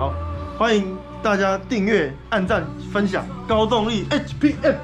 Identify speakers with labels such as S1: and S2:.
S1: 好欢迎大家订阅按赞分享高动力 hpm